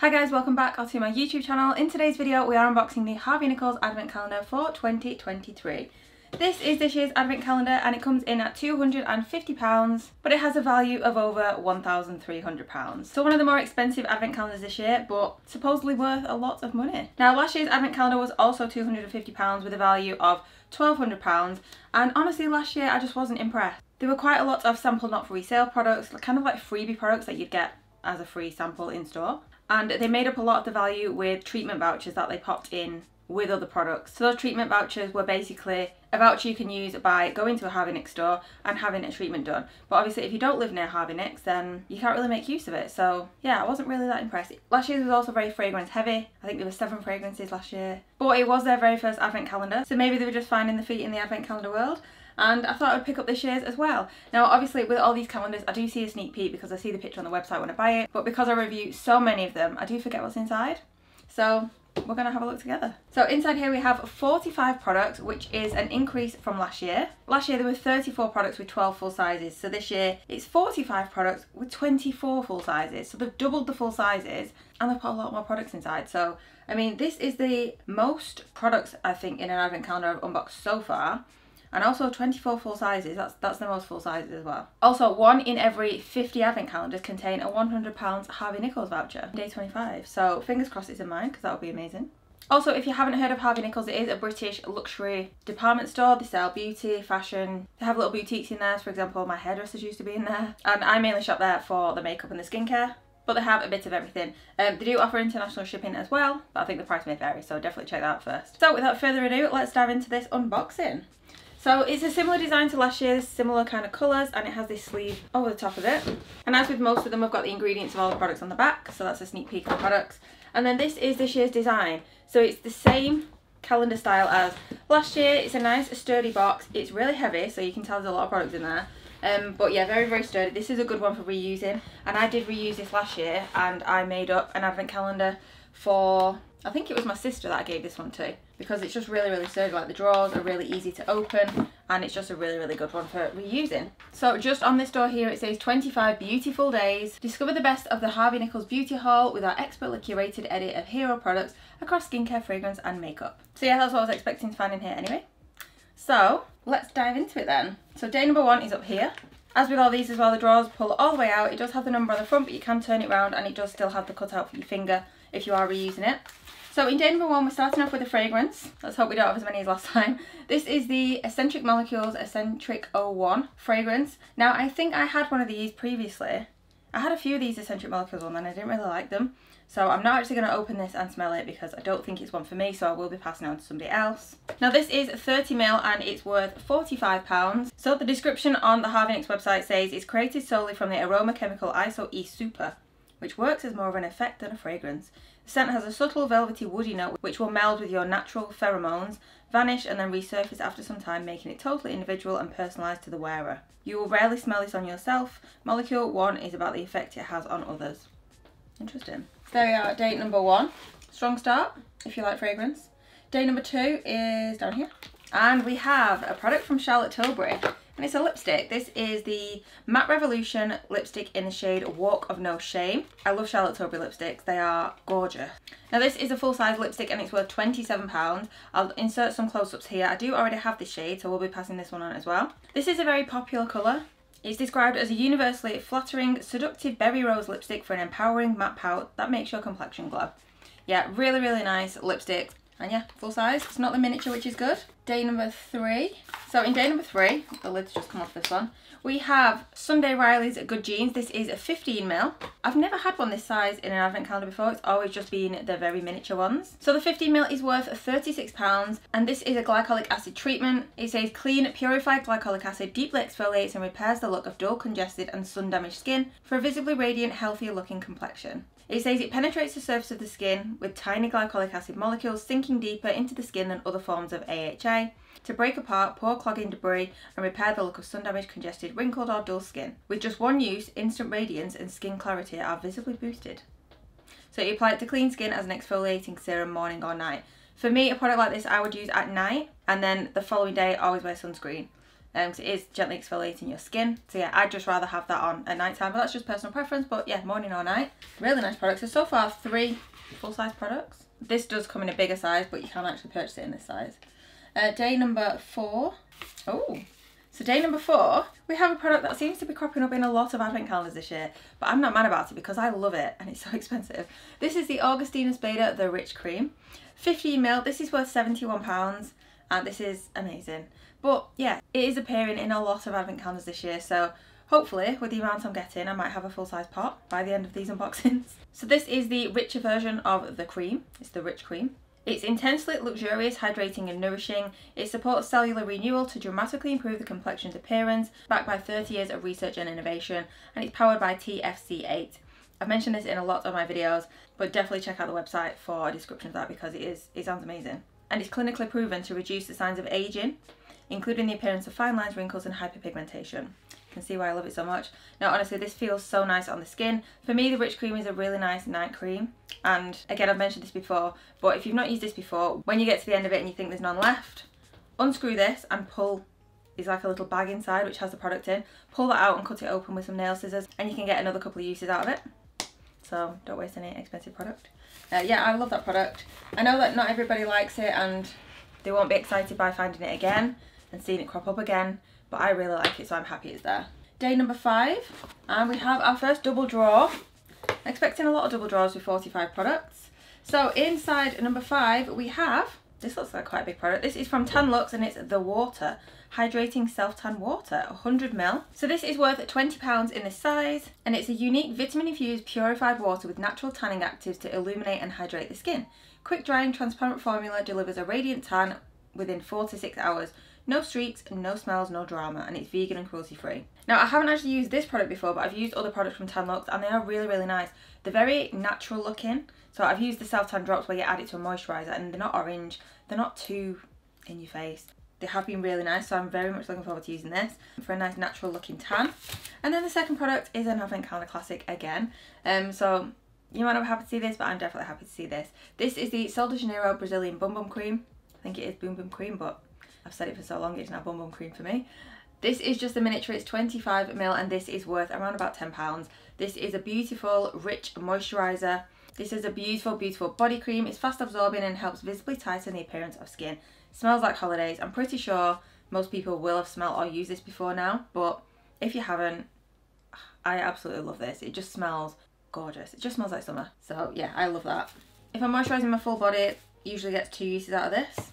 Hi guys, welcome back to my YouTube channel. In today's video we are unboxing the Harvey Nichols Advent Calendar for 2023. This is this year's Advent Calendar and it comes in at £250 but it has a value of over £1,300. So one of the more expensive Advent calendars this year but supposedly worth a lot of money. Now last year's Advent Calendar was also £250 with a value of £1,200 and honestly last year I just wasn't impressed. There were quite a lot of sample not for resale products, kind of like freebie products that you'd get as a free sample in store and they made up a lot of the value with treatment vouchers that they popped in with other products. So those treatment vouchers were basically a voucher you can use by going to a Harvey Nicks store and having a treatment done. But obviously if you don't live near Harvey Nicks then you can't really make use of it. So yeah, I wasn't really that impressed. Last year's was also very fragrance heavy. I think there were seven fragrances last year. But it was their very first advent calendar. So maybe they were just finding the feet in the advent calendar world and I thought I'd pick up this year's as well. Now obviously with all these calendars I do see a sneak peek because I see the picture on the website when I buy it but because I review so many of them I do forget what's inside so we're going to have a look together. So inside here we have 45 products which is an increase from last year. Last year there were 34 products with 12 full sizes so this year it's 45 products with 24 full sizes so they've doubled the full sizes and they've put a lot more products inside so I mean this is the most products I think in an advent calendar I've unboxed so far and also 24 full sizes that's that's the most full sizes as well also one in every 50 advent calendars contain a 100 pounds harvey nichols voucher day 25 so fingers crossed it's in mine because that would be amazing also, if you haven't heard of Harvey Nichols, it is a British luxury department store. They sell beauty, fashion. They have little boutiques in there. For example, my hairdressers used to be in there. And I mainly shop there for the makeup and the skincare. But they have a bit of everything. Um, they do offer international shipping as well, but I think the price may vary, so definitely check that out first. So without further ado, let's dive into this unboxing. So it's a similar design to last year's, similar kind of colours, and it has this sleeve over the top of it. And as with most of them, I've got the ingredients of all the products on the back, so that's a sneak peek of the products. And then this is this year's design. So it's the same calendar style as last year. It's a nice sturdy box. It's really heavy, so you can tell there's a lot of products in there. Um, but yeah, very, very sturdy. This is a good one for reusing. And I did reuse this last year, and I made up an advent calendar for I think it was my sister that I gave this one to because it's just really really sturdy like the drawers are really easy to open and it's just a really really good one for reusing. So just on this door here it says 25 beautiful days. Discover the best of the Harvey Nichols beauty haul with our expertly curated edit of hero products across skincare, fragrance and makeup. So yeah that's what I was expecting to find in here anyway. So let's dive into it then. So day number one is up here. As with all these as well, the drawers pull all the way out. It does have the number on the front, but you can turn it around and it does still have the cutout for your finger if you are reusing it. So in day number one, we're starting off with a fragrance. Let's hope we don't have as many as last time. This is the Escentric Molecules Escentric 01 fragrance. Now, I think I had one of these previously. I had a few of these Escentric Molecules on and I didn't really like them. So I'm not actually going to open this and smell it because I don't think it's one for me, so I will be passing it on to somebody else. Now this is 30ml and it's worth £45. So the description on the Harvey Nicks website says it's created solely from the aroma chemical ISO E Super, which works as more of an effect than a fragrance. Scent has a subtle velvety woody note which will meld with your natural pheromones, vanish and then resurface after some time making it totally individual and personalised to the wearer. You will rarely smell this on yourself. Molecule 1 is about the effect it has on others. Interesting. There we are, date number one. Strong start, if you like fragrance. Day number two is down here. And we have a product from Charlotte Tilbury and it's a lipstick. This is the Matte Revolution lipstick in the shade Walk of No Shame. I love Charlotte Tilbury lipsticks, they are gorgeous. Now this is a full size lipstick and it's worth £27. I'll insert some close-ups here. I do already have this shade so we'll be passing this one on as well. This is a very popular colour. It's described as a universally flattering, seductive berry rose lipstick for an empowering matte pout that makes your complexion glow. Yeah, really, really nice lipstick. And yeah, full size. It's not the miniature, which is good. Day number three. So in day number three, the lid's just come off this one, we have Sunday Riley's Good Genes. This is a 15ml. I've never had one this size in an advent calendar before. It's always just been the very miniature ones. So the 15ml is worth £36 and this is a glycolic acid treatment. It says clean, purified glycolic acid deeply exfoliates and repairs the look of dull, congested and sun damaged skin for a visibly radiant, healthier looking complexion. It says it penetrates the surface of the skin with tiny glycolic acid molecules sinking deeper into the skin than other forms of AHA to break apart pore clogging debris and repair the look of sun-damaged, congested, wrinkled or dull skin. With just one use, instant radiance and skin clarity are visibly boosted. So you apply it to clean skin as an exfoliating serum morning or night. For me, a product like this I would use at night and then the following day always wear sunscreen because um, it is gently exfoliating your skin. So yeah, I'd just rather have that on at night time, but that's just personal preference. But yeah, morning or night. Really nice products. So, so far, three full-size products. This does come in a bigger size, but you can actually purchase it in this size. Uh, day number four. Oh, so day number four, we have a product that seems to be cropping up in a lot of advent calendars this year, but I'm not mad about it because I love it and it's so expensive. This is the Augustinus Bader The Rich Cream. 15ml, this is worth £71 and this is amazing. But yeah, it is appearing in a lot of advent calendars this year, so hopefully with the amount I'm getting I might have a full-size pot by the end of these unboxings. So this is the richer version of the cream, it's the Rich Cream. It's intensely luxurious, hydrating and nourishing. It supports cellular renewal to dramatically improve the complexion's appearance, backed by 30 years of research and innovation, and it's powered by TFC8. I've mentioned this in a lot of my videos, but definitely check out the website for a description of that because it is it sounds amazing. And it's clinically proven to reduce the signs of aging, including the appearance of fine lines, wrinkles and hyperpigmentation You can see why I love it so much. Now honestly this feels so nice on the skin. For me the Rich Cream is a really nice night cream and again I've mentioned this before but if you've not used this before when you get to the end of it and you think there's none left unscrew this and pull is like a little bag inside which has the product in. Pull that out and cut it open with some nail scissors and you can get another couple of uses out of it. So don't waste any expensive product. Uh, yeah, I love that product. I know that not everybody likes it and they won't be excited by finding it again and seeing it crop up again but I really like it so I'm happy it's there. Day number five and we have our first double draw. Expecting a lot of double draws with 45 products. So inside number five we have, this looks like quite a big product, this is from Tan-Luxe and it's The Water Hydrating Self-Tan Water, 100ml. So this is worth £20 in this size and it's a unique vitamin-infused purified water with natural tanning actives to illuminate and hydrate the skin. Quick drying transparent formula delivers a radiant tan within 4 to 6 hours no streaks, no smells, no drama, and it's vegan and cruelty free. Now, I haven't actually used this product before, but I've used other products from Tan-Luxe, and they are really, really nice. They're very natural looking. So I've used the self-tan drops where you add it to a moisturiser, and they're not orange. They're not too in your face. They have been really nice, so I'm very much looking forward to using this for a nice natural looking tan. And then the second product is an Advent Calendar Classic again. Um, so you might not be happy to see this, but I'm definitely happy to see this. This is the Sol de Janeiro Brazilian Bum Bum Cream. I think it is Boom Boom Cream, but I've said it for so long, it's now Bum Bum Cream for me. This is just a miniature, it's 25ml and this is worth around about £10. This is a beautiful, rich moisturiser. This is a beautiful, beautiful body cream. It's fast absorbing and helps visibly tighten the appearance of skin. smells like holidays. I'm pretty sure most people will have smelled or used this before now, but if you haven't, I absolutely love this. It just smells gorgeous. It just smells like summer. So yeah, I love that. If I'm moisturising my full body, it usually gets two uses out of this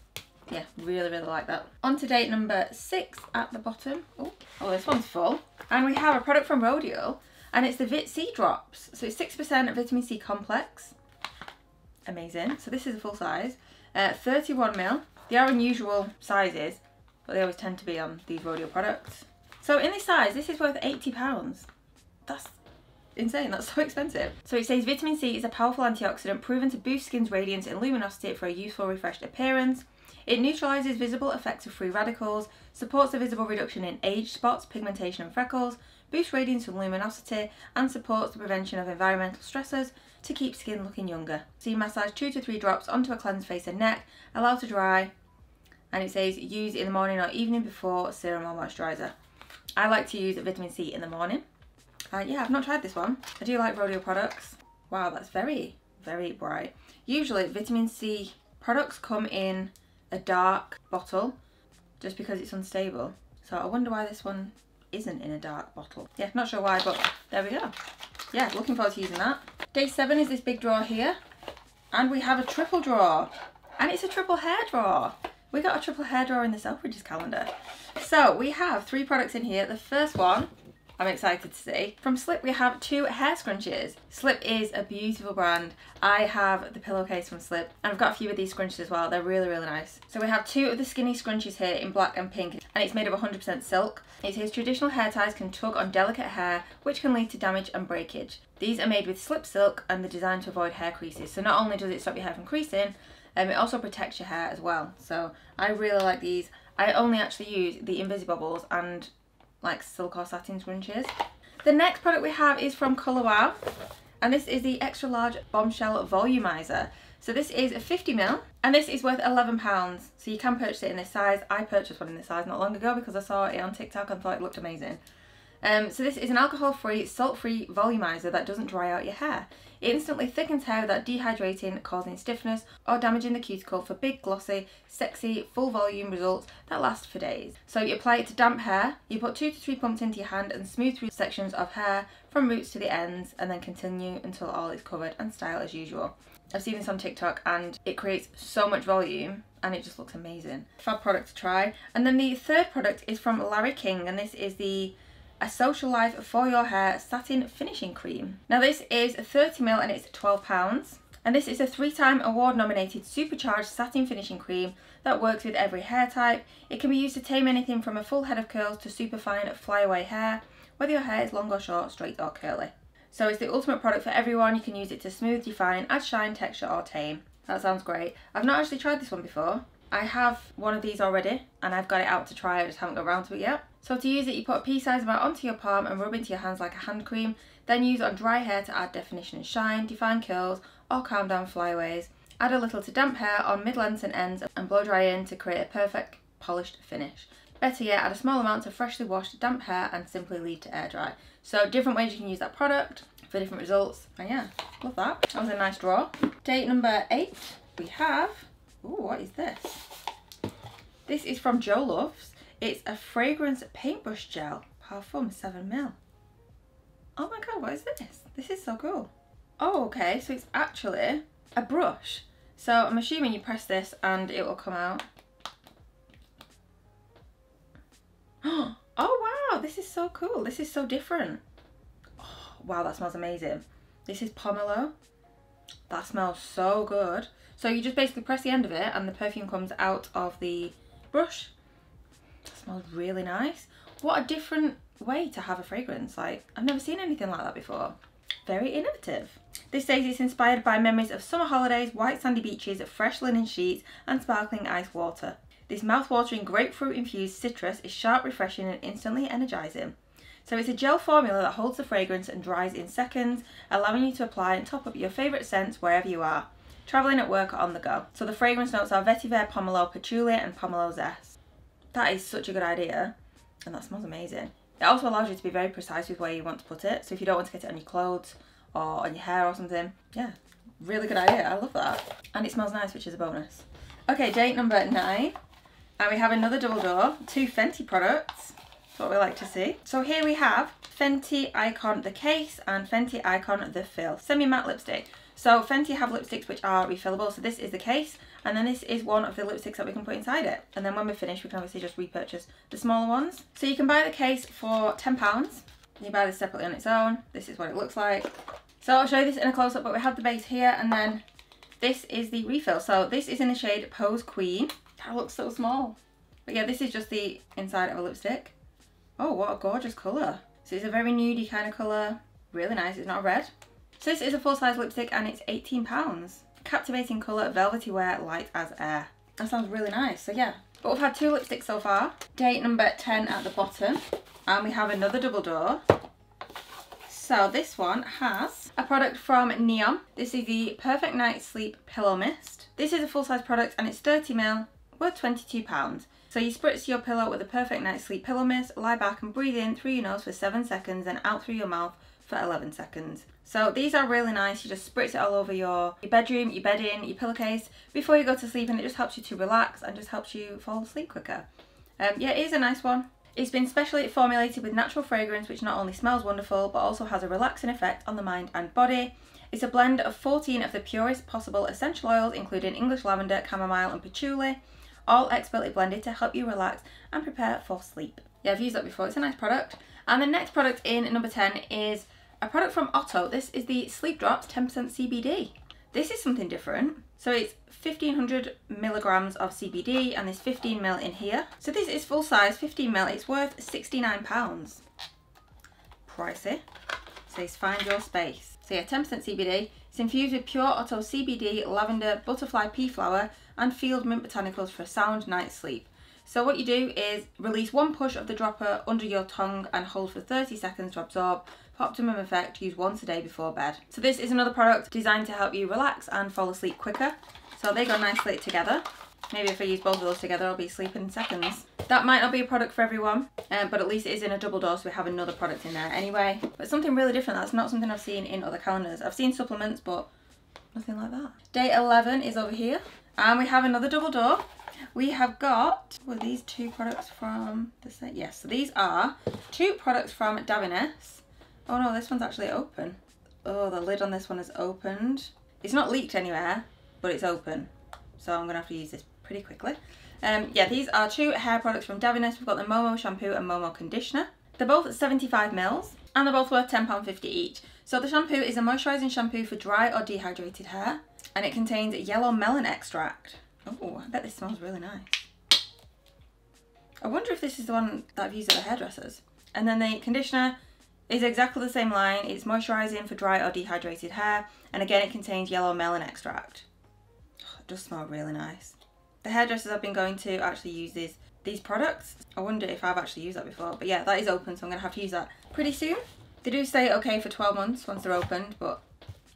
yeah, really, really like that. On to date number six at the bottom. Oh, oh, this one's full. And we have a product from Rodial, and it's the Vit C Drops. So it's 6% vitamin C complex. Amazing. So this is a full size. Uh, 31 mil. They are unusual sizes, but they always tend to be on these Rodial products. So in this size, this is worth £80. That's insane, that's so expensive. So it says vitamin C is a powerful antioxidant proven to boost skin's radiance and luminosity for a youthful refreshed appearance. It neutralises visible effects of free radicals, supports the visible reduction in age spots, pigmentation and freckles, boosts radiance and luminosity, and supports the prevention of environmental stressors to keep skin looking younger. So you massage two to three drops onto a cleansed face and neck, allow to dry, and it says use in the morning or evening before serum or moisturiser. I like to use vitamin C in the morning. Uh, yeah, I've not tried this one. I do like Rodial products. Wow, that's very, very bright. Usually vitamin C products come in a dark bottle just because it's unstable. So I wonder why this one isn't in a dark bottle. Yeah, not sure why, but there we go. Yeah, looking forward to using that. Day seven is this big drawer here. And we have a triple drawer. And it's a triple hair drawer. We got a triple hair drawer in the Selfridges calendar. So we have three products in here. The first one I'm excited to see. From Slip we have two hair scrunchies. Slip is a beautiful brand. I have the pillowcase from Slip and I've got a few of these scrunchies as well. They're really, really nice. So we have two of the skinny scrunchies here in black and pink and it's made of 100% silk. It says traditional hair ties can tug on delicate hair which can lead to damage and breakage. These are made with Slip silk and they're designed to avoid hair creases. So not only does it stop your hair from creasing, um, it also protects your hair as well. So I really like these. I only actually use the Invisibobbles and like silk or satin scrunchies. The next product we have is from Colour Wow And this is the extra large bombshell volumizer. So this is a 50ml and this is worth £11. So you can purchase it in this size. I purchased one in this size not long ago because I saw it on TikTok and thought it looked amazing. Um, so this is an alcohol-free, salt-free volumizer that doesn't dry out your hair. It instantly thickens hair without dehydrating, causing stiffness or damaging the cuticle for big, glossy, sexy, full volume results that last for days. So you apply it to damp hair, you put two to three pumps into your hand and smooth through sections of hair from roots to the ends and then continue until all is covered and style as usual. I've seen this on TikTok and it creates so much volume and it just looks amazing. Fab product to try. And then the third product is from Larry King and this is the a Social Life for Your Hair Satin Finishing Cream. Now this is 30ml and it's £12 and this is a three-time award nominated supercharged satin finishing cream that works with every hair type. It can be used to tame anything from a full head of curls to super fine flyaway hair, whether your hair is long or short, straight or curly. So it's the ultimate product for everyone. You can use it to smooth, define, add shine, texture or tame. That sounds great. I've not actually tried this one before. I have one of these already and I've got it out to try, I just haven't got around to it yet. So to use it, you put a pea-sized amount onto your palm and rub into your hands like a hand cream, then use on dry hair to add definition and shine, define curls or calm down flyaways. Add a little to damp hair on mid-lengths and ends and blow dry in to create a perfect polished finish. Better yet, add a small amount to freshly washed damp hair and simply leave to air dry. So different ways you can use that product for different results. And yeah, love that. That was a nice draw. Date number eight, we have, oh, what is this? This is from Jo Loves. It's a fragrance paintbrush gel, Parfum 7ml. Oh my god, what is this? This is so cool. Oh, okay, so it's actually a brush. So I'm assuming you press this and it will come out. Oh wow, this is so cool. This is so different. Oh, wow, that smells amazing. This is pomelo. That smells so good. So you just basically press the end of it and the perfume comes out of the brush. Smells really nice. What a different way to have a fragrance. Like, I've never seen anything like that before. Very innovative. This says it's inspired by memories of summer holidays, white sandy beaches, fresh linen sheets and sparkling ice water. This mouth-watering grapefruit-infused citrus is sharp, refreshing and instantly energising. So it's a gel formula that holds the fragrance and dries in seconds, allowing you to apply and top up your favourite scents wherever you are, travelling at work or on the go. So the fragrance notes are vetiver, pomelo, patchouli and pomelo zest. That is such a good idea and that smells amazing. It also allows you to be very precise with where you want to put it. So if you don't want to get it on your clothes or on your hair or something, yeah, really good idea. I love that. And it smells nice, which is a bonus. Okay, date number nine. And we have another double door, two Fenty products. What we like to see. So here we have Fenty Icon the case and Fenty Icon the fill, semi-matte lipstick. So Fenty have lipsticks which are refillable, so this is the case, and then this is one of the lipsticks that we can put inside it. And then when we're finished, we can obviously just repurchase the smaller ones. So you can buy the case for £10. You buy this separately on its own. This is what it looks like. So I'll show you this in a close-up, but we have the base here, and then this is the refill. So this is in the shade Pose Queen. That looks so small. But yeah, this is just the inside of a lipstick. Oh, what a gorgeous colour. So it's a very nudie kind of colour. Really nice, it's not red. So this is a full-size lipstick and it's £18. Captivating colour, velvety wear, light as air. That sounds really nice, so yeah. But we've had two lipsticks so far. Date number 10 at the bottom. And we have another double door. So this one has a product from Neom. This is the Perfect Night Sleep Pillow Mist. This is a full-size product and it's 30ml worth £22. So you spritz your pillow with a perfect night's sleep pillow mist, lie back and breathe in through your nose for 7 seconds and out through your mouth for 11 seconds. So these are really nice, you just spritz it all over your, your bedroom, your bedding, your pillowcase before you go to sleep and it just helps you to relax and just helps you fall asleep quicker. Um, yeah, it is a nice one. It's been specially formulated with natural fragrance which not only smells wonderful but also has a relaxing effect on the mind and body. It's a blend of 14 of the purest possible essential oils including English lavender, chamomile and patchouli all expertly blended to help you relax and prepare for sleep. Yeah, I've used that before, it's a nice product. And the next product in number 10 is a product from OTO. This is the Sleep Drops 10% CBD. This is something different. So it's 1500 milligrams of CBD and there's 15 mil in here. So this is full size, 15 mil. It's worth 69 pounds. Pricey. Says find your space. So yeah, 10% CBD. It's infused with pure OTO CBD, lavender, butterfly pea flower, and field mint botanicals for a sound night's sleep. So what you do is release one push of the dropper under your tongue and hold for 30 seconds to absorb optimum effect, use once a day before bed. So this is another product designed to help you relax and fall asleep quicker. So they go nicely together. Maybe if I use both of those together, I'll be asleep in seconds. That might not be a product for everyone, um, but at least it is in a double dose. So we have another product in there anyway. But something really different. That's not something I've seen in other calendars. I've seen supplements, but nothing like that. Day 11 is over here. And we have another double door. We have got, were these two products from the set? Yes, so these are two products from Davines. Oh no, this one's actually open. Oh, the lid on this one is opened. It's not leaked anywhere, but it's open. So I'm gonna have to use this pretty quickly. Um, yeah, these are two hair products from Davines. We've got the Momo shampoo and Momo conditioner. They're both 75 mils and they're both worth £10.50 each. So the shampoo is a moisturising shampoo for dry or dehydrated hair and it contains yellow melon extract. Oh, I bet this smells really nice. I wonder if this is the one that I've used at the hairdressers. And then the conditioner is exactly the same line. It's moisturising for dry or dehydrated hair. And again, it contains yellow melon extract. It does smell really nice. The hairdressers I've been going to actually use these, these products. I wonder if I've actually used that before. But yeah, that is open, so I'm going to have to use that pretty soon. They do stay okay for 12 months once they're opened, but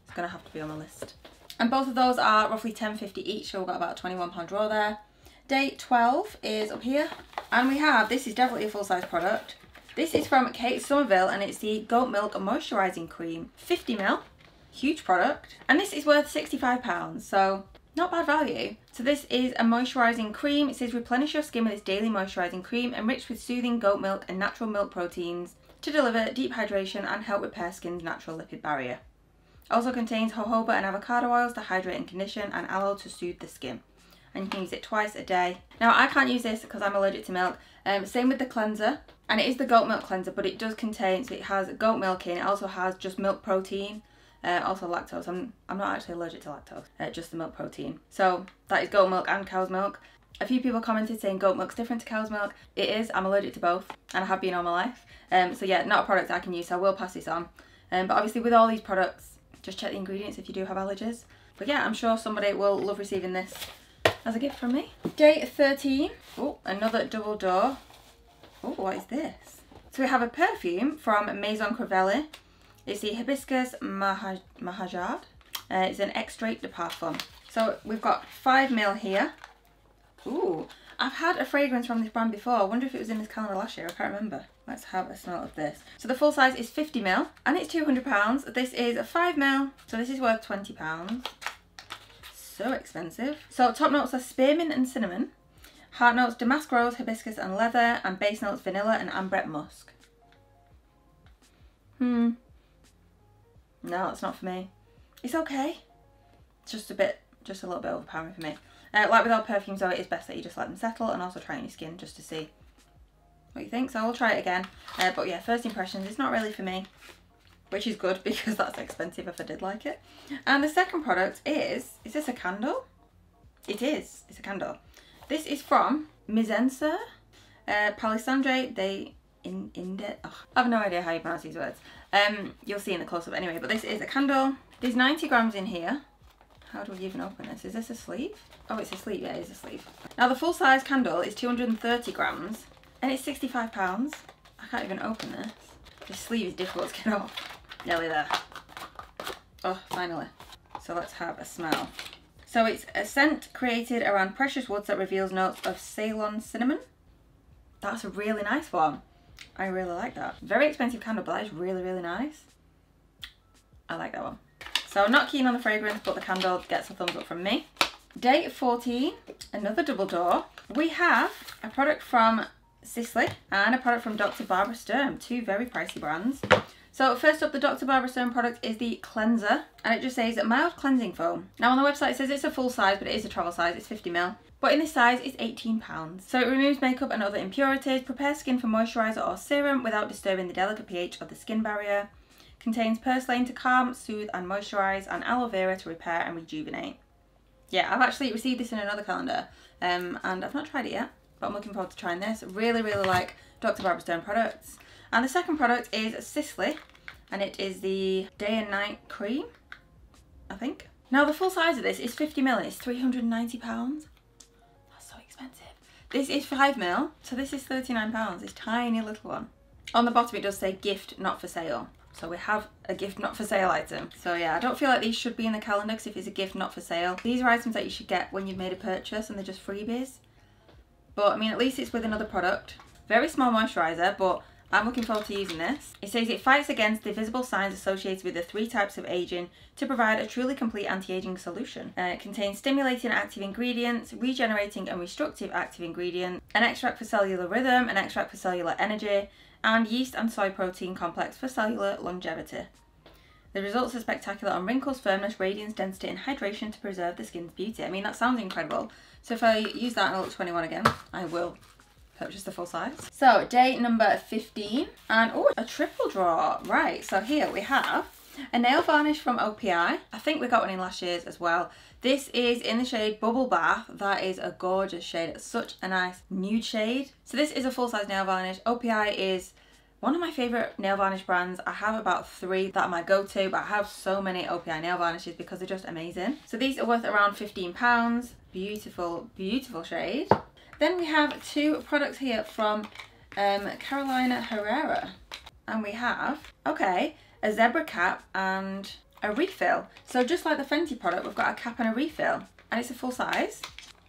it's going to have to be on the list. And both of those are roughly 10.50 each, so we've got about a £21 draw there. Day 12 is up here. And we have, this is definitely a full-size product. This is from Kate Somerville and it's the Goat Milk Moisturising Cream. 50ml, huge product. And this is worth £65, so not bad value. So this is a moisturising cream. It says replenish your skin with this daily moisturising cream enriched with soothing goat milk and natural milk proteins to deliver deep hydration and help repair skin's natural lipid barrier. Also contains jojoba and avocado oils to hydrate and condition and aloe to soothe the skin. And you can use it twice a day. Now I can't use this because I'm allergic to milk. Um, same with the cleanser. And it is the goat milk cleanser but it does contain, so it has goat milk in, it also has just milk protein. Uh, also lactose. I'm, I'm not actually allergic to lactose, uh, just the milk protein. So that is goat milk and cow's milk. A few people commented saying goat milk's different to cow's milk. It is, I'm allergic to both and I have been all my life. Um, so yeah, not a product I can use, so I will pass this on. Um, but obviously with all these products, just check the ingredients if you do have allergies. But yeah, I'm sure somebody will love receiving this as a gift from me. Day 13. Oh, another double door. Oh, what is this? So we have a perfume from Maison Crivelli. It's the Hibiscus Mahaj Mahajad. Uh, it's an extrait de parfum. So we've got 5ml here. Ooh, I've had a fragrance from this brand before. I wonder if it was in this calendar last year. I can't remember. Let's have a smell of this. So the full size is 50ml and it's £200. This is a 5ml, so this is worth £20. So expensive. So top notes are spearmint and cinnamon. Heart notes damask rose, hibiscus and leather. And base notes vanilla and ambrette musk. Hmm. No, it's not for me. It's okay. It's just a bit, just a little bit overpowering for me. Uh, like with all perfumes though, it is best that you just let them settle and also try on your skin just to see what you think. So I'll try it again. Uh, but yeah, first impressions, it's not really for me, which is good because that's expensive if I did like it. And the second product is, is this a candle? It is, it's a candle. This is from Mizensir, uh, Palisandre de in Inde. Oh, I have no idea how you pronounce these words. Um, you'll see in the close-up anyway, but this is a candle. There's 90 grams in here. How do we even open this? Is this a sleeve? Oh, it's a sleeve. Yeah, it is a sleeve. Now, the full-size candle is 230 grams and it's 65 pounds. I can't even open this. The sleeve is difficult to get off. Nearly there. Oh, finally. So let's have a smell. So it's a scent created around precious woods that reveals notes of Ceylon cinnamon. That's a really nice one. I really like that. Very expensive candle, but that is really, really nice. I like that one. So I'm not keen on the fragrance, but the candle gets a thumbs up from me. Day 14, another double door. We have a product from Sisley and a product from Dr. Barbara Sturm, two very pricey brands. So first up, the Dr. Barbara Sturm product is the cleanser and it just says mild cleansing foam. Now on the website it says it's a full size, but it is a travel size, it's 50ml. But in this size, it's £18. So it removes makeup and other impurities, prepares skin for moisturiser or serum without disturbing the delicate pH of the skin barrier, contains purslane to calm, soothe and moisturise, and aloe vera to repair and rejuvenate. Yeah, I've actually received this in another calendar um, and I've not tried it yet, but I'm looking forward to trying this. Really, really like Dr. Barbara Sturm products. And the second product is Sisley, and it is the Day and Night Cream, I think. Now the full size of this is 50ml, it's £390. That's so expensive. This is 5ml, so this is £39, this tiny little one. On the bottom it does say gift, not for sale. So we have a gift not for sale item. So yeah, I don't feel like these should be in the calendar because if it's a gift not for sale, these are items that you should get when you've made a purchase and they're just freebies. But I mean, at least it's with another product. Very small moisturiser, but I'm looking forward to using this. It says it fights against the visible signs associated with the three types of aging to provide a truly complete anti-aging solution. Uh, it contains stimulating active ingredients, regenerating and restructive active ingredients, an extract for cellular rhythm, an extract for cellular energy, and yeast and soy protein complex for cellular longevity. The results are spectacular on wrinkles, firmness, radiance, density and hydration to preserve the skin's beauty. I mean, that sounds incredible. So if I use that and I look 21 again, I will purchase the full size. So day number 15 and oh, a triple draw. Right, so here we have a nail varnish from OPI. I think we got one in last year's as well. This is in the shade Bubble Bath. That is a gorgeous shade. It's such a nice nude shade. So this is a full-size nail varnish. OPI is one of my favourite nail varnish brands. I have about three that are my go-to, but I have so many OPI nail varnishes because they're just amazing. So these are worth around £15. Beautiful, beautiful shade. Then we have two products here from um, Carolina Herrera. And we have, okay, a zebra cap and a refill. So just like the Fenty product, we've got a cap and a refill. And it's a full size.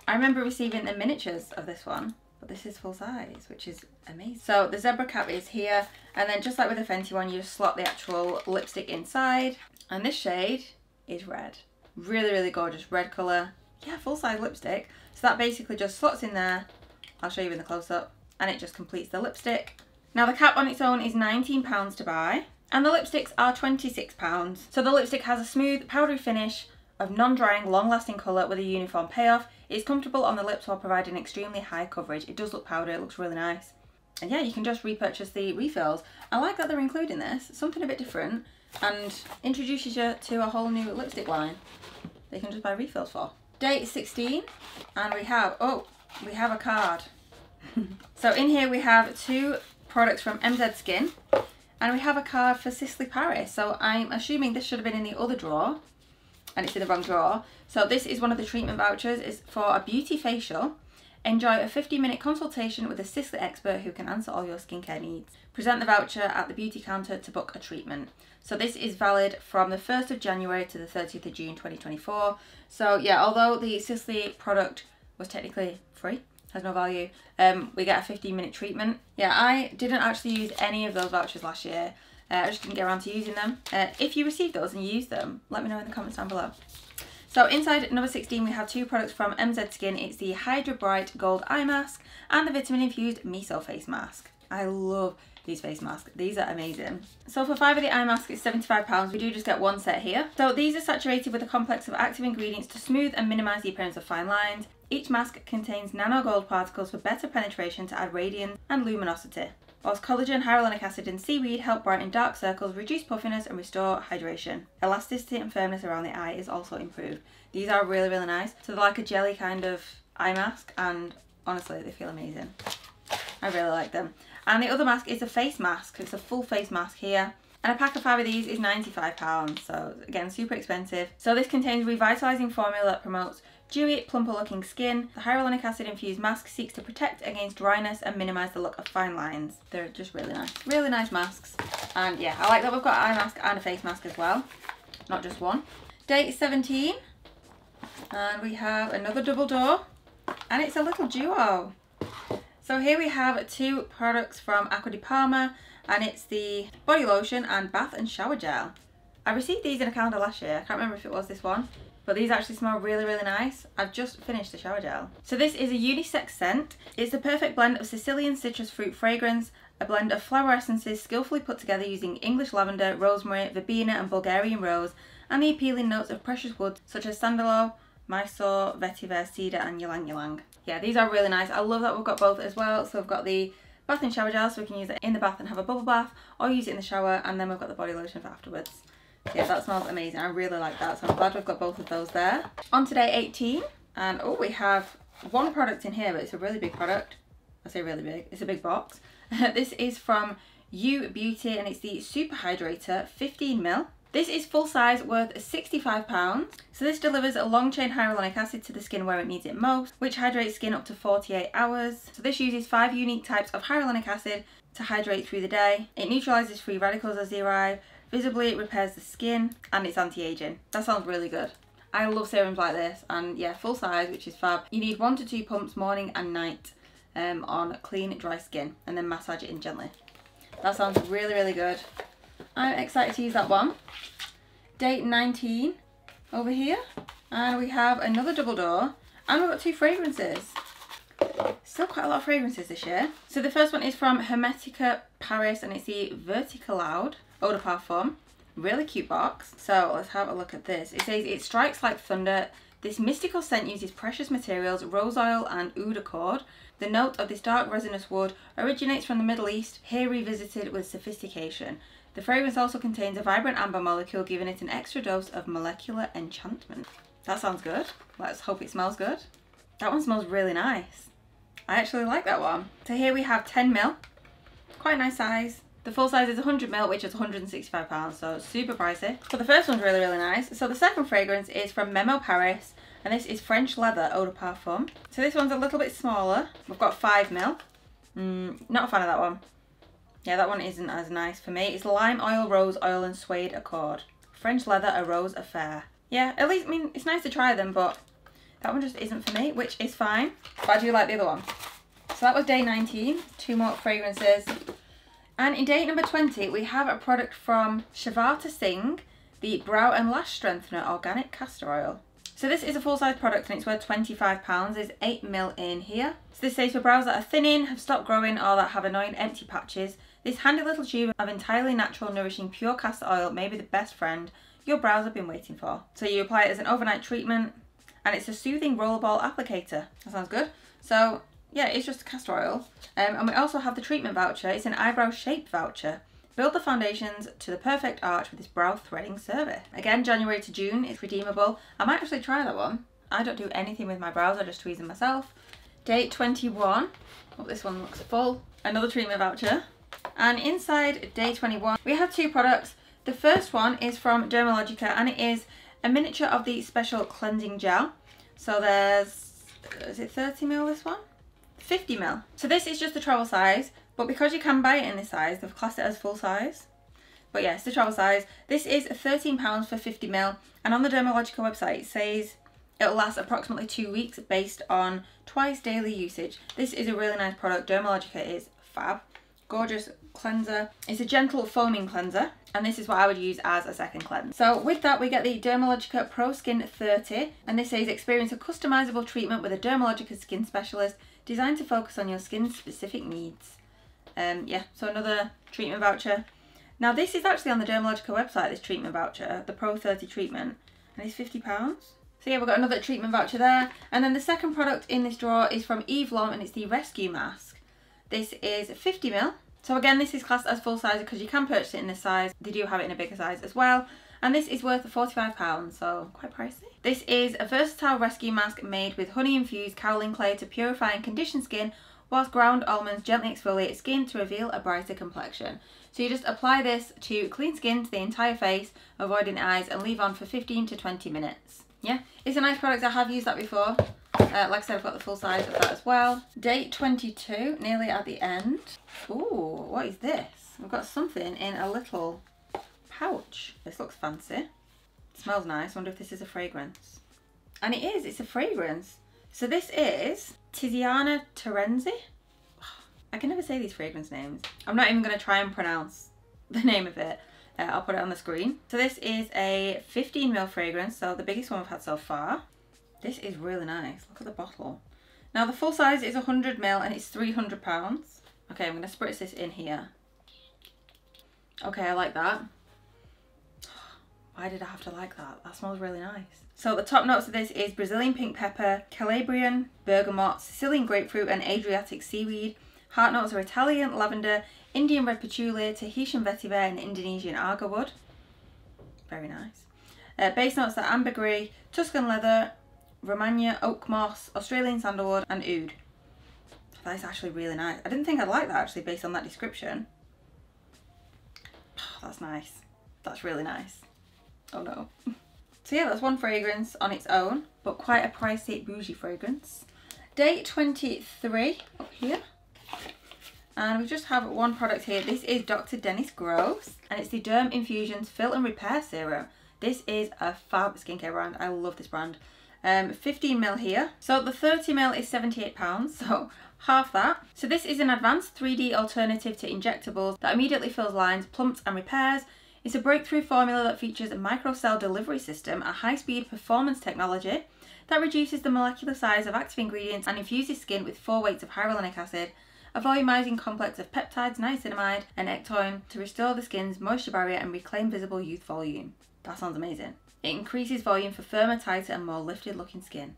I remember receiving the miniatures of this one, but this is full size, which is amazing. So the zebra cap is here. And then just like with the Fenty one, you slot the actual lipstick inside. And this shade is red. Really, really gorgeous red colour. Yeah, full size lipstick. So that basically just slots in there. I'll show you in the close-up. And it just completes the lipstick. Now the cap on its own is £19 to buy. And the lipsticks are £26. So the lipstick has a smooth, powdery finish of non-drying, long-lasting colour with a uniform payoff. It's comfortable on the lips while providing extremely high coverage. It does look powdery, it looks really nice. And yeah, you can just repurchase the refills. I like that they're including this, something a bit different, and introduces you to a whole new lipstick line they can just buy refills for. Date 16 and we have, oh, we have a card. so in here we have two products from MZ Skin and we have a card for Sisley Paris. So I'm assuming this should have been in the other drawer and it's in the wrong drawer. So this is one of the treatment vouchers. It's for a beauty facial. Enjoy a 15 minute consultation with a Sisley expert who can answer all your skincare needs. Present the voucher at the beauty counter to book a treatment. So this is valid from the 1st of January to the 30th of June 2024. So yeah, although the Sisley product was technically free, has no value, um, we get a 15 minute treatment. Yeah, I didn't actually use any of those vouchers last year. Uh, I just didn't get around to using them. Uh, if you received those and you used them, let me know in the comments down below. So inside number 16 we have two products from MZ Skin. It's the Hydra Bright Gold Eye Mask and the Vitamin Infused Miso Face Mask. I love these face masks. These are amazing. So for five of the eye masks, it's £75. We do just get one set here. So these are saturated with a complex of active ingredients to smooth and minimise the appearance of fine lines. Each mask contains nano gold particles for better penetration to add radiance and luminosity. Whilst collagen, hyaluronic acid and seaweed help brighten dark circles, reduce puffiness and restore hydration. Elasticity and firmness around the eye is also improved. These are really, really nice. So they're like a jelly kind of eye mask and honestly they feel amazing. I really like them. And the other mask is a face mask. It's a full face mask here. And a pack of five of these is £95, so again, super expensive. So this contains revitalising formula that promotes dewy, plumper looking skin. The hyaluronic acid infused mask seeks to protect against dryness and minimise the look of fine lines. They're just really nice. Really nice masks. And yeah, I like that we've got an eye mask and a face mask as well. Not just one. Date 17. And we have another double door. And it's a little duo. So here we have two products from Acqua di Parma and it's the body lotion and bath and shower gel. I received these in a calendar last year. I can't remember if it was this one, but these actually smell really, really nice. I've just finished the shower gel. So this is a unisex scent. It's the perfect blend of Sicilian citrus fruit fragrance, a blend of flower essences skillfully put together using English lavender, rosemary, verbena and Bulgarian rose, and the appealing notes of precious woods such as sandalwood, Mysore, vetiver, cedar and ylang ylang yeah, these are really nice. I love that we've got both as well. So we've got the bath and shower gel so we can use it in the bath and have a bubble bath or use it in the shower and then we've got the body lotion for afterwards. Yeah, that smells amazing. I really like that. So I'm glad we've got both of those there. On today 18 and oh we have one product in here but it's a really big product. I say really big. It's a big box. this is from U Beauty and it's the Super Hydrator 15ml. This is full size worth £65. So this delivers a long chain hyaluronic acid to the skin where it needs it most, which hydrates skin up to 48 hours. So this uses five unique types of hyaluronic acid to hydrate through the day. It neutralises free radicals as they arrive, visibly it repairs the skin, and it's anti-aging. That sounds really good. I love serums like this, and yeah, full size, which is fab. You need one to two pumps morning and night um, on clean, dry skin, and then massage it in gently. That sounds really, really good. I'm excited to use that one. Date 19 over here. And we have another double door. And we've got two fragrances. Still quite a lot of fragrances this year. So the first one is from Hermetica Paris and it's the Verticaloud Eau de Parfum. Really cute box. So let's have a look at this. It says, it strikes like thunder. This mystical scent uses precious materials, rose oil and oud accord. The note of this dark resinous wood originates from the Middle East, here revisited with sophistication. The fragrance also contains a vibrant amber molecule giving it an extra dose of molecular enchantment. That sounds good. Let's hope it smells good. That one smells really nice. I actually like that one. So here we have 10ml. Quite a nice size. The full size is 100ml, which is £165, so super pricey. So the first one's really, really nice. So the second fragrance is from Memo Paris, and this is French Leather Eau de Parfum. So this one's a little bit smaller. We've got 5ml. Mm, not a fan of that one. Yeah, that one isn't as nice for me. It's lime oil, rose oil and suede accord. French leather, a rose affair. Yeah, at least, I mean, it's nice to try them, but that one just isn't for me, which is fine. But I do like the other one. So that was day 19, two more fragrances. And in date number 20, we have a product from Shavata Singh, the Brow and Lash Strengthener Organic Castor Oil. So this is a full-size product and it's worth £25. There's 8ml in here. So this says for brows that are thinning, have stopped growing or that have annoying empty patches, this handy little tube of entirely natural, nourishing, pure castor oil may be the best friend your brows have been waiting for. So you apply it as an overnight treatment and it's a soothing rollerball applicator. That sounds good. So yeah, it's just castor oil. Um, and we also have the treatment voucher. It's an eyebrow shape voucher. Build the foundations to the perfect arch with this brow threading service. Again, January to June, it's redeemable. I might actually try that one. I don't do anything with my brows, I just tweeze them myself. Date 21. Oh, this one looks full. Another treatment voucher. And inside day 21, we have two products. The first one is from Dermalogica and it is a miniature of the special cleansing gel. So there's, is it 30 mil this one? 50 mil. So this is just the travel size, but because you can buy it in this size, they've classed it as full size. But yes, the travel size. This is £13 for 50 mil, and on the Dermalogica website it says it'll last approximately two weeks based on twice daily usage. This is a really nice product. Dermalogica is fab gorgeous cleanser. It's a gentle foaming cleanser and this is what I would use as a second cleanse. So with that we get the Dermalogica Pro Skin 30 and this says experience a customizable treatment with a Dermalogica skin specialist designed to focus on your skin's specific needs. Um, yeah, so another treatment voucher. Now this is actually on the Dermalogica website, this treatment voucher, the Pro 30 treatment, and it's £50. So yeah, we've got another treatment voucher there. And then the second product in this drawer is from Eve Lom and it's the Rescue Mask. This is 50ml. So again, this is classed as full size because you can purchase it in this size. They do have it in a bigger size as well. And this is worth £45, so quite pricey. This is a versatile rescue mask made with honey-infused kaolin clay to purify and condition skin, whilst ground almonds gently exfoliate skin to reveal a brighter complexion. So you just apply this to clean skin to the entire face, avoiding eyes, and leave on for 15 to 20 minutes. Yeah, it's a nice product. I have used that before. Uh, like I said, I've got the full size of that as well. Date 22, nearly at the end. Ooh, what is this? We've got something in a little pouch. This looks fancy. It smells nice. wonder if this is a fragrance. And it is, it's a fragrance. So this is Tiziana Terenzi. I can never say these fragrance names. I'm not even going to try and pronounce the name of it. Uh, I'll put it on the screen. So this is a 15ml fragrance, so the biggest one we've had so far. This is really nice. Look at the bottle. Now the full size is 100ml and it's £300. Okay, I'm going to spritz this in here. Okay, I like that. Why did I have to like that? That smells really nice. So the top notes of this is Brazilian pink pepper, Calabrian bergamot, Sicilian grapefruit and Adriatic seaweed. Heart notes are Italian lavender, Indian red patchouli, Tahitian vetiver and Indonesian agarwood. Very nice. Uh, base notes are ambergris, Tuscan leather, Romagna oak moss, Australian sandalwood and oud. That is actually really nice. I didn't think I'd like that actually based on that description. Oh, that's nice. That's really nice. Oh no. So yeah, that's one fragrance on its own, but quite a pricey bougie fragrance. Date 23 up here. And we just have one product here. This is Dr. Dennis Gross and it's the Derm Infusions Fill and Repair Serum. This is a fab skincare brand. I love this brand. Um, 15 mil here. So the 30 mil is 78 pounds. So half that. So this is an advanced 3D alternative to injectables that immediately fills lines, plumps and repairs. It's a breakthrough formula that features a microcell delivery system, a high-speed performance technology that reduces the molecular size of active ingredients and infuses skin with four weights of hyaluronic acid, a volumizing complex of peptides, niacinamide and ectoin to restore the skin's moisture barrier and reclaim visible youth volume. That sounds amazing. It increases volume for firmer, tighter and more lifted looking skin.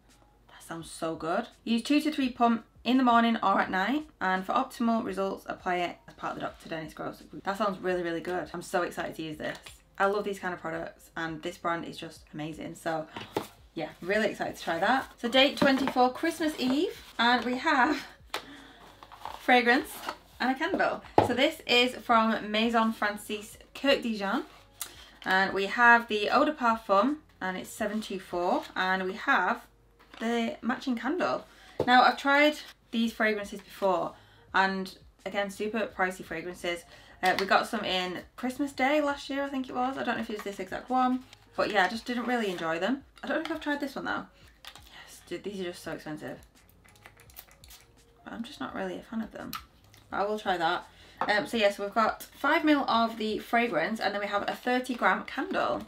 That sounds so good. Use two to three pump in the morning or at night and for optimal results apply it as part of the Dr. Dennis Gross. That sounds really really good. I'm so excited to use this. I love these kind of products and this brand is just amazing so yeah really excited to try that. So date 24 Christmas Eve and we have fragrance and a candle. So this is from Maison Francis Kurkdjian and we have the Eau de Parfum and it's 724 and we have the matching candle. Now I've tried these fragrances before and again super pricey fragrances. Uh, we got some in Christmas Day last year I think it was. I don't know if it was this exact one but yeah I just didn't really enjoy them. I don't know if I've tried this one though. Yes dude these are just so expensive. But I'm just not really a fan of them. But I will try that. Um, so yes, yeah, so we've got 5ml of the fragrance and then we have a 30 gram candle.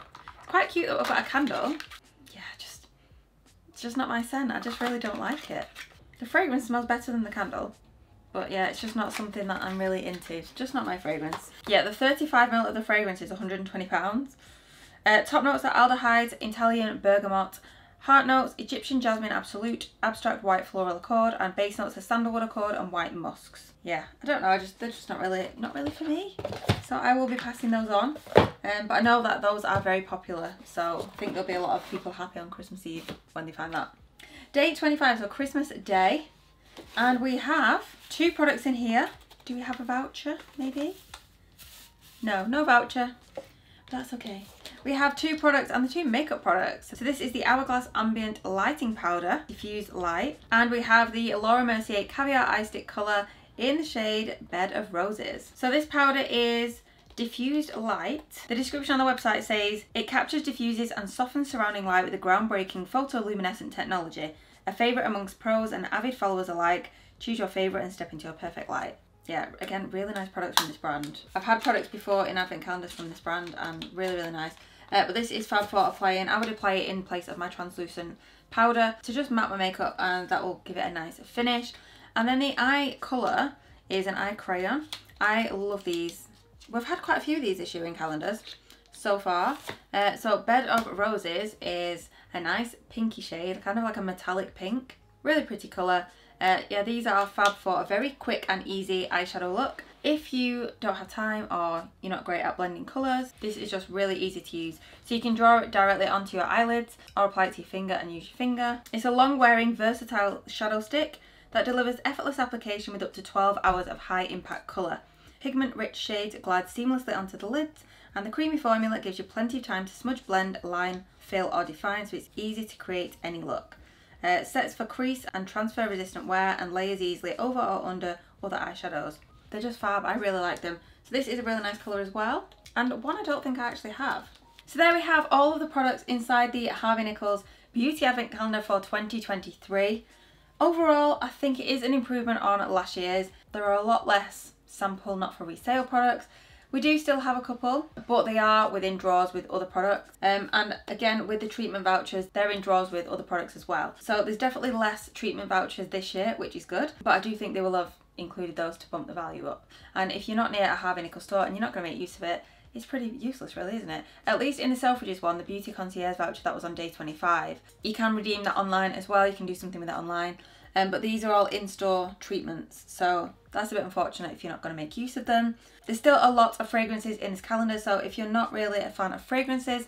Quite cute that we've got a candle. Just not my scent. I just really don't like it. The fragrance smells better than the candle. But yeah, it's just not something that I'm really into. It's just not my fragrance. Yeah, the 35ml of the fragrance is £120. Uh, top notes are aldehydes, Italian bergamot, Heart notes, Egyptian jasmine absolute, abstract white floral accord, and base notes are sandalwood accord and white musks. Yeah, I don't know, I just they're just not really not really for me. So I will be passing those on. Um, but I know that those are very popular, so I think there'll be a lot of people happy on Christmas Eve when they find that. Day 25, so Christmas Day. And we have two products in here. Do we have a voucher, maybe? No, no voucher. That's okay. We have two products and the two makeup products. So this is the Hourglass Ambient Lighting Powder, Diffuse Light. And we have the Laura Mercier Caviar Eye Stick Colour in the shade Bed of Roses. So this powder is diffused light. The description on the website says, it captures, diffuses and softens surrounding light with a groundbreaking photoluminescent technology. A favourite amongst pros and avid followers alike. Choose your favourite and step into your perfect light yeah, again, really nice products from this brand. I've had products before in advent calendars from this brand and really, really nice. Uh, but this is fab for applying. I would apply it in place of my translucent powder to just matte my makeup and that will give it a nice finish. And then the eye colour is an eye crayon. I love these. We've had quite a few of these this year in calendars so far. Uh, so Bed of Roses is a nice pinky shade, kind of like a metallic pink. Really pretty colour. Uh, yeah, these are fab for a very quick and easy eyeshadow look. If you don't have time or you're not great at blending colours, this is just really easy to use. So you can draw it directly onto your eyelids or apply it to your finger and use your finger. It's a long wearing versatile shadow stick that delivers effortless application with up to 12 hours of high impact colour. Pigment rich shades glide seamlessly onto the lids and the creamy formula gives you plenty of time to smudge, blend, line, fill or define so it's easy to create any look. Uh, sets for crease and transfer resistant wear and layers easily over or under other eyeshadows. They're just fab, I really like them. So this is a really nice colour as well, and one I don't think I actually have. So there we have all of the products inside the Harvey Nichols Beauty Advent Calendar for 2023. Overall, I think it is an improvement on last year's. There are a lot less sample not for resale products. We do still have a couple, but they are within drawers with other products. Um, and again, with the treatment vouchers, they're in drawers with other products as well. So there's definitely less treatment vouchers this year, which is good. But I do think they will have included those to bump the value up. And if you're not near a Harvey Nichols store and you're not going to make use of it, it's pretty useless really, isn't it? At least in the Selfridges one, the Beauty Concierge voucher that was on day 25, you can redeem that online as well, you can do something with it online. Um, but these are all in-store treatments, so that's a bit unfortunate if you're not going to make use of them. There's still a lot of fragrances in this calendar, so if you're not really a fan of fragrances,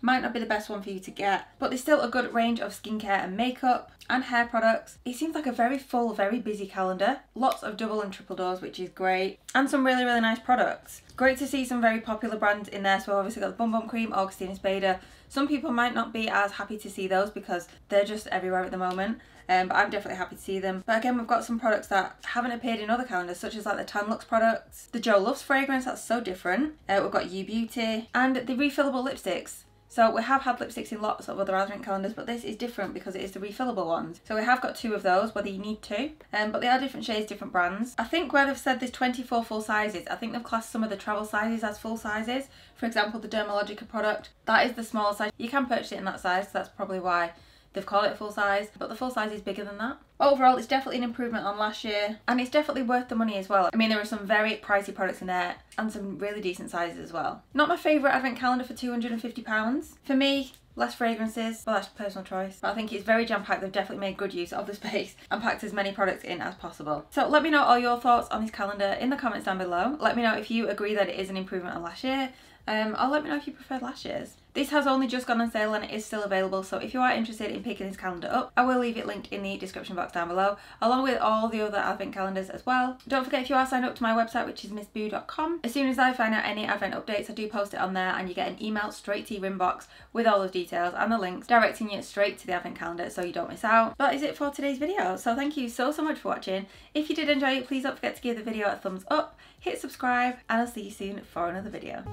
might not be the best one for you to get, but there's still a good range of skincare and makeup and hair products. It seems like a very full, very busy calendar. Lots of double and triple doors, which is great. and some really, really nice products. Great to see some very popular brands in there. So obviously got the Bum Bum Cream, Augustinus Bader. Some people might not be as happy to see those because they're just everywhere at the moment. Um, but I'm definitely happy to see them. But again, we've got some products that haven't appeared in other calendars, such as like the Tan Luxe products, the Jo Loves fragrance, that's so different. Uh, we've got U Beauty, and the refillable lipsticks. So we have had lipsticks in lots of other advent calendars, but this is different because it is the refillable ones. So we have got two of those, whether you need two, um, but they are different shades, different brands. I think where they've said there's 24 full sizes, I think they've classed some of the travel sizes as full sizes. For example, the Dermalogica product, that is the small size. You can purchase it in that size, so that's probably why They've called it full size, but the full size is bigger than that. Overall, it's definitely an improvement on last year, and it's definitely worth the money as well. I mean, there are some very pricey products in there, and some really decent sizes as well. Not my favourite advent calendar for £250. For me, less fragrances, well that's personal choice. But I think it's very jam-packed, they've definitely made good use of the space and packed as many products in as possible. So let me know all your thoughts on this calendar in the comments down below. Let me know if you agree that it is an improvement on last year, um, or let me know if you preferred last year's. This has only just gone on sale and it is still available so if you are interested in picking this calendar up I will leave it linked in the description box down below along with all the other advent calendars as well. Don't forget if you are signed up to my website which is missboux.com as soon as I find out any advent updates I do post it on there and you get an email straight to your inbox with all those details and the links directing you straight to the advent calendar so you don't miss out. But is it for today's video so thank you so so much for watching. If you did enjoy it please don't forget to give the video a thumbs up, hit subscribe and I'll see you soon for another video.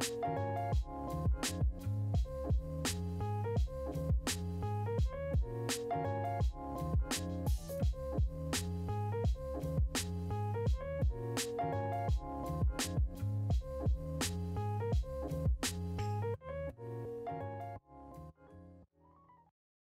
Thank you.